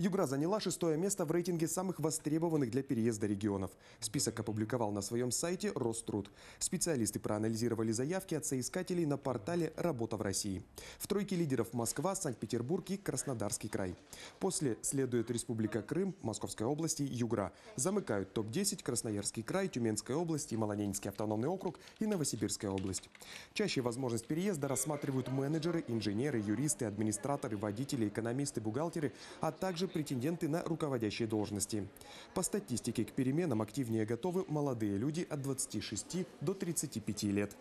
Югра заняла шестое место в рейтинге самых востребованных для переезда регионов. Список опубликовал на своем сайте Роструд. Специалисты проанализировали заявки от соискателей на портале «Работа в России». В тройке лидеров Москва, Санкт-Петербург и Краснодарский край. После следует Республика Крым, Московская область и Югра. Замыкают топ-10 Красноярский край, Тюменская область, Ямало-Ненецкий автономный округ и Новосибирская область. Чаще возможность переезда рассматривают менеджеры, инженеры, юристы, администраторы, водители, экономисты, бухгалтеры, а претенденты на руководящие должности. По статистике к переменам активнее готовы молодые люди от 26 до 35 лет.